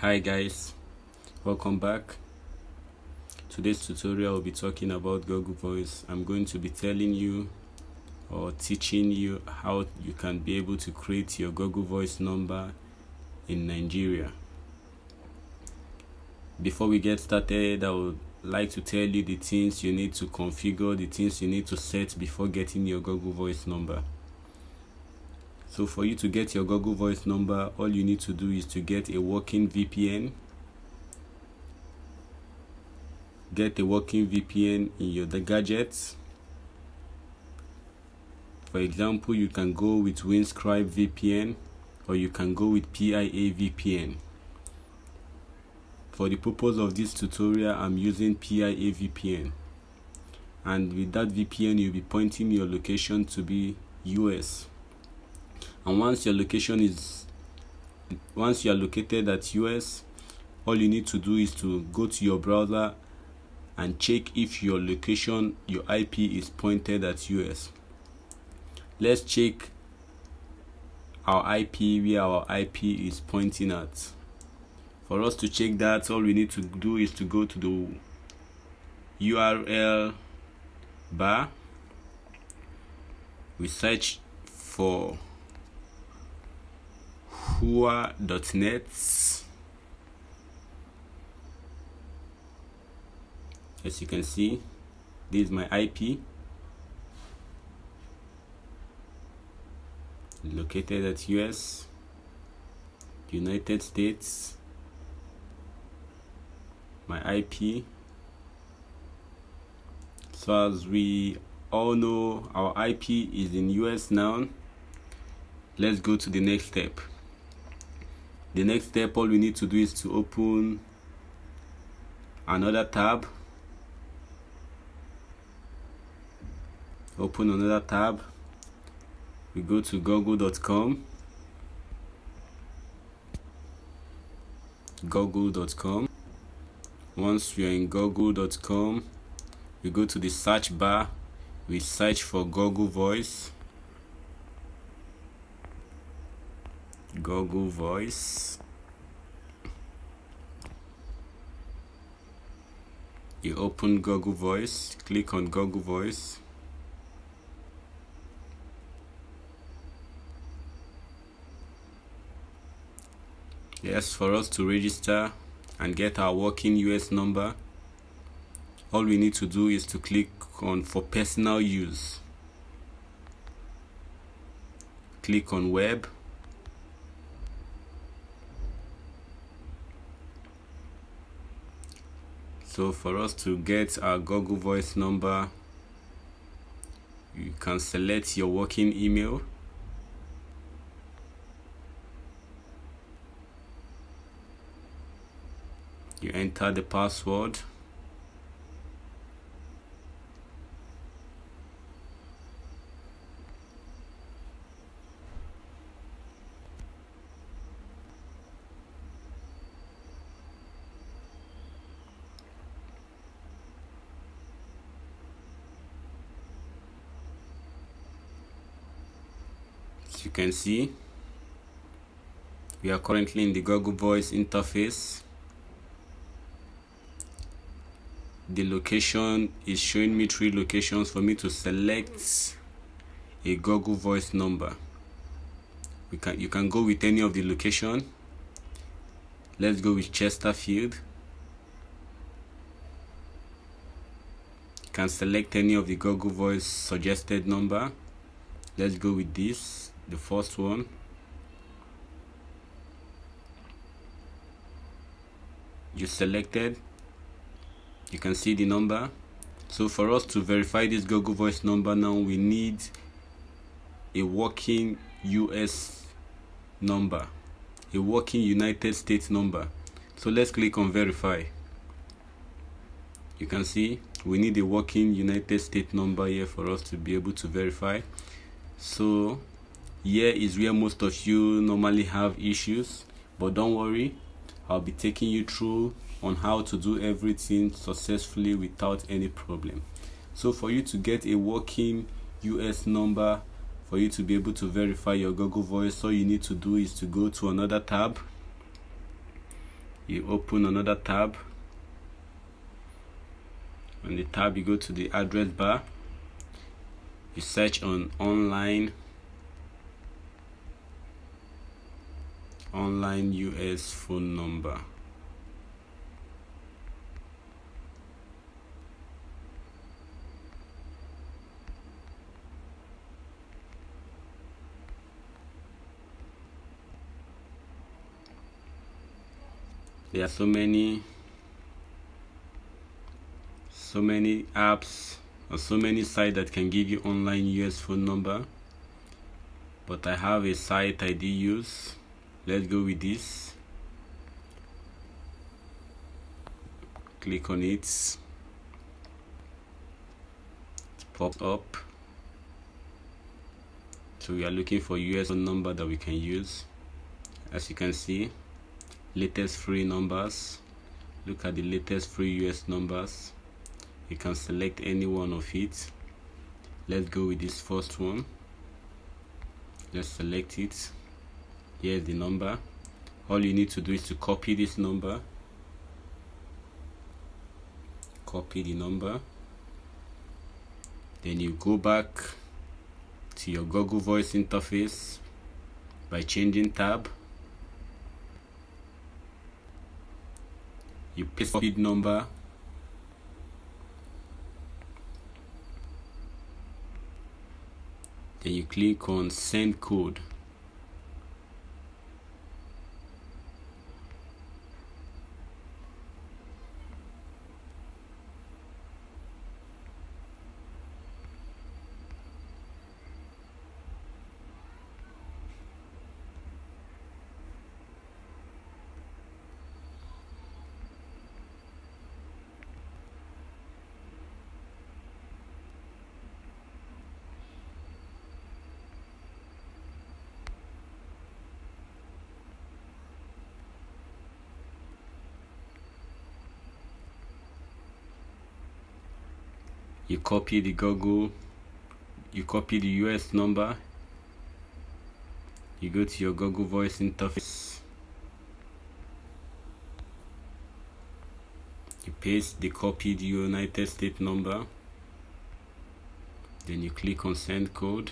hi guys. Welcome back. Today's tutorial will be talking about google voice. I'm going to be telling you or teaching you how you can be able to create your google voice number in nigeria. Before we get started i would like to tell you the things you need to configure the things you need to set before getting your google voice number so for you to get your Google Voice number, all you need to do is to get a working VPN. Get a working VPN in your the gadgets. For example, you can go with Windscribe VPN or you can go with PIA VPN. For the purpose of this tutorial, I'm using PIA VPN. And with that VPN, you'll be pointing your location to be US and once your location is once you are located at US all you need to do is to go to your browser and check if your location your IP is pointed at US let's check our IP where our IP is pointing at. For us to check that all we need to do is to go to the URL bar. We search for Whoer.net as you can see this is my IP located at US United States. My IP so as we all know our IP is in US now. Let's go to the next step the next step all we need to do is to open another tab. Open another tab. We go to google.com google.com once we are in google.com we go to the search bar. We search for google voice Google Voice. You open Google Voice click on Google Voice. Yes for us to register and get our working US number all we need to do is to click on for personal use. Click on web so for us to get our google voice number you can select your working email. You enter the password you can see. We are currently in the Google Voice interface. The location is showing me three locations for me to select a Google Voice number. We can you can go with any of the location. Let's go with Chesterfield. You can select any of the Google Voice suggested number. Let's go with this the first one. You selected. You can see the number. So for us to verify this google voice number now we need a working us number a working united states number. So let's click on verify. You can see we need a working united states number here for us to be able to verify. So here is where most of you normally have issues but don't worry I'll be taking you through on how to do everything successfully without any problem. So for you to get a working US number for you to be able to verify your Google Voice all you need to do is to go to another tab. You open another tab. On the tab you go to the address bar. You search on online online US phone number. There are so many so many apps or so many sites that can give you online US phone number but I have a site I do use let's go with this. Click on it. Pop up. So we are looking for US number that we can use. As you can see latest free numbers. Look at the latest free US numbers. You can select any one of it. Let's go with this first one. Let's select it here's the number. All you need to do is to copy this number. Copy the number. Then you go back to your Google Voice interface by changing tab. You paste the number. Then you click on send code you copy the Google you copy the US number you go to your Google voice interface you paste the copied United States number then you click on send code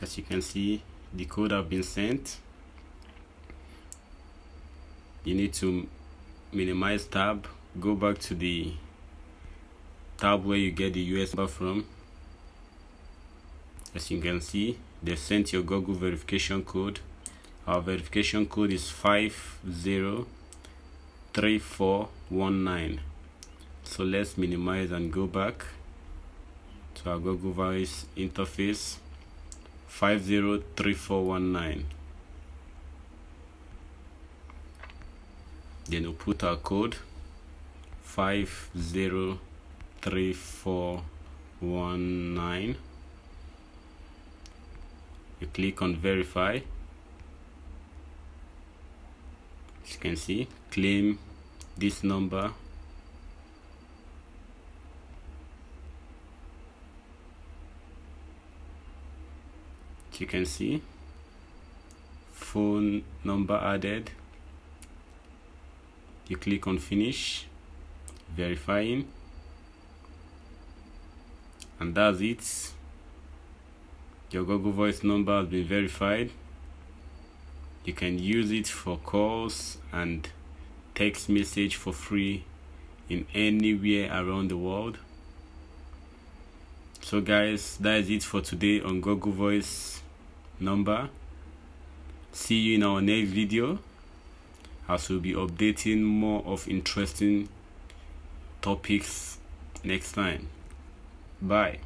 as you can see the code have been sent you need to minimize tab go back to the tab where you get the US number from. As you can see they sent your Google verification code. Our verification code is 503419 so let's minimize and go back to our Google Voice interface 503419 then we'll put our code 503419 you click on verify. As you can see claim this number you can see. Phone number added. You click on finish. Verifying. And that's it. Your Google Voice number has been verified. You can use it for calls and text message for free in anywhere around the world. So guys that is it for today on Google Voice number. See you in our next video as we'll be updating more of interesting topics next time. Bye